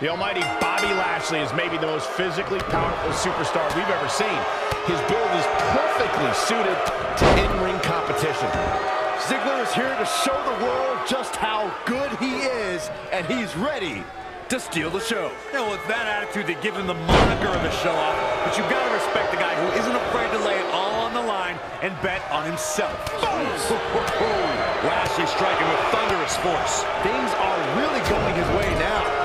The almighty Bobby Lashley is maybe the most physically powerful superstar we've ever seen. His build is perfectly suited to in-ring competition. Ziggler is here to show the world just how good he is, and he's ready to steal the show. Yeah, with that attitude they give him the moniker of the show off, but you've got to respect the guy who isn't afraid to lay it all on the line and bet on himself. Lashley striking with thunderous force. Things are really going his way now.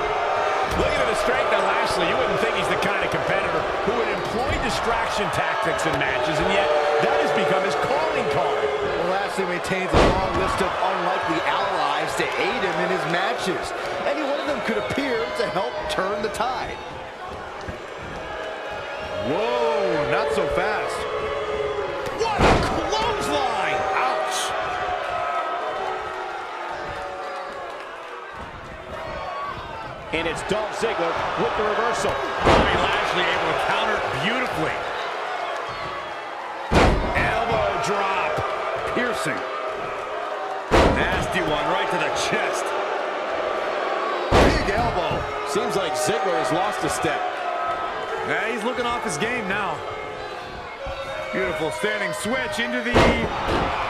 Looking at the strength of Lashley, you wouldn't think he's the kind of competitor who would employ distraction tactics in matches, and yet that has become his calling card. Well, Lashley maintains a long list of unlikely allies to aid him in his matches. Any one of them could appear to help turn the tide. Whoa, not so fast. And it's Dolph Ziggler with the reversal. Bobby Lashley able to counter beautifully. Elbow drop. Piercing. Nasty one right to the chest. Big elbow. Seems like Ziggler has lost a step. Yeah, he's looking off his game now. Beautiful standing switch into the...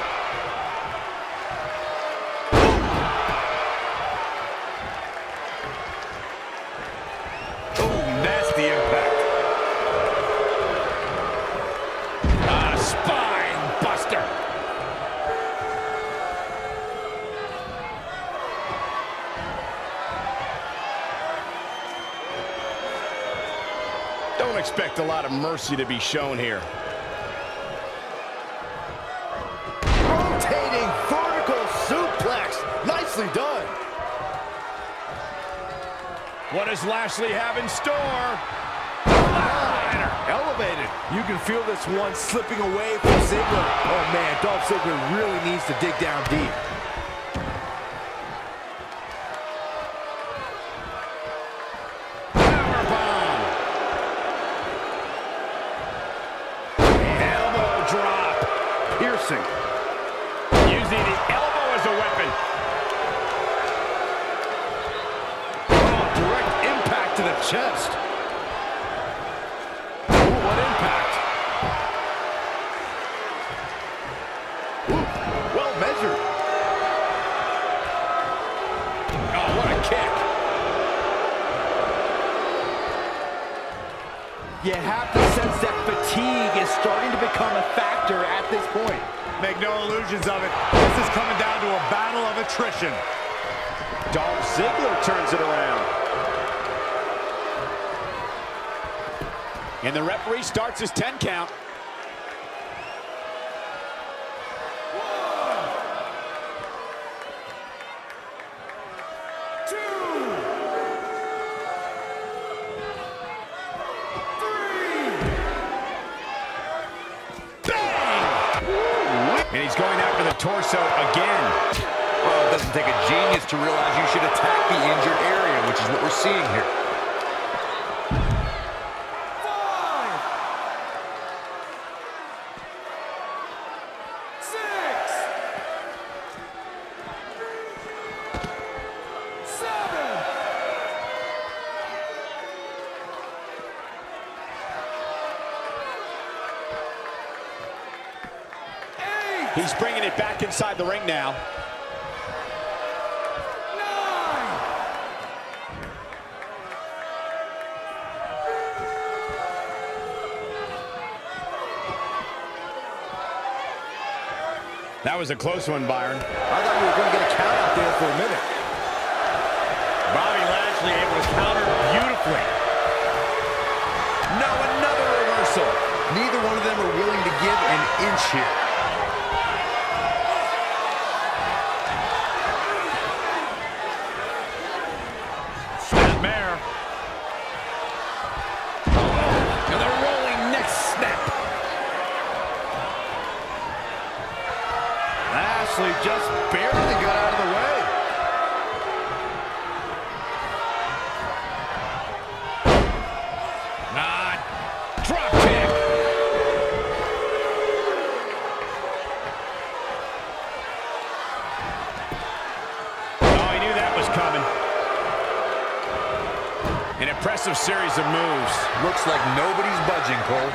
expect a lot of mercy to be shown here. Rotating vertical suplex. Nicely done. What does Lashley have in store? Ah, elevated. You can feel this one slipping away from Ziggler. Oh, man, Dolph Ziggler really needs to dig down deep. Piercing. Using the elbow as a weapon. Oh, direct impact to the chest. You have to sense that fatigue is starting to become a factor at this point. Make no illusions of it. This is coming down to a battle of attrition. Dolph Ziggler turns it around. And the referee starts his 10 count. Torso again. Well, it doesn't take a genius to realize you should attack the injured area, which is what we're seeing here. He's bringing it back inside the ring now. That was a close one, Byron. I thought we were going to get a count out there for a minute. Bobby Lashley able to counter beautifully. Now another reversal. Neither one of them are willing to give an inch here. He knew that was coming. impressive series of moves. Looks like nobody's budging, Cole.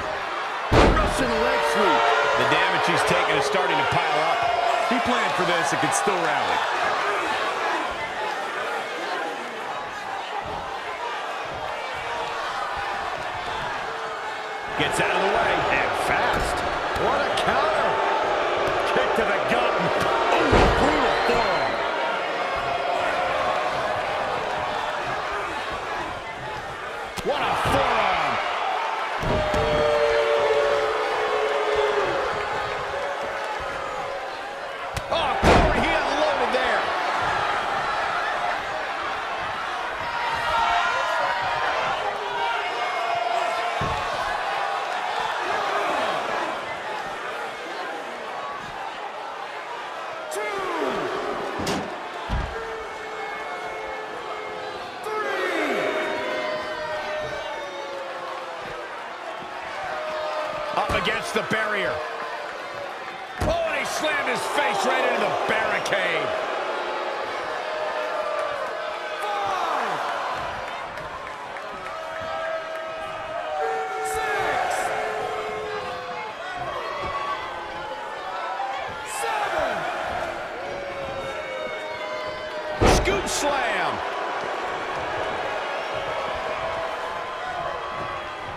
Russian leg sweep. The damage he's taken is starting to pile up. He planned for this and could still rally. Gets out of the way. And fast. What a counter. What a forearm. Up against the barrier. Oh, and he slammed his face right into the barricade. Scoop slam.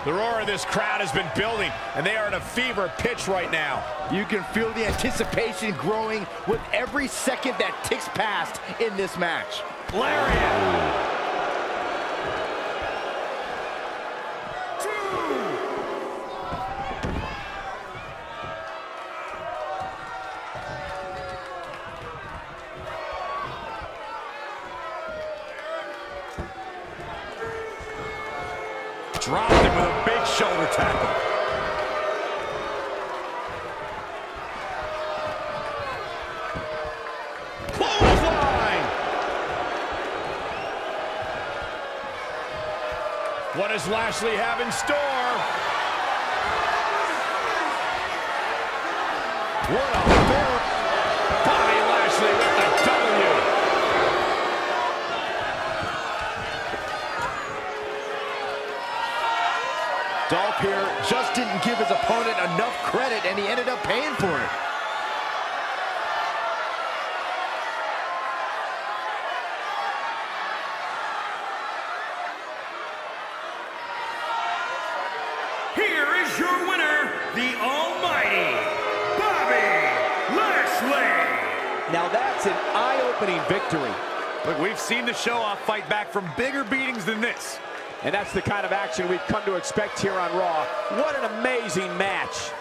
The roar of this crowd has been building, and they are at a fever pitch right now. You can feel the anticipation growing with every second that ticks past in this match. Lariat. Dropped shoulder tackle. Clothesline. What does Lashley have in store? What a Dolph here just didn't give his opponent enough credit, and he ended up paying for it. Here is your winner, the almighty Bobby Lashley. Now that's an eye-opening victory. Look, we've seen the show-off fight back from bigger beatings than this. And that's the kind of action we've come to expect here on Raw. What an amazing match.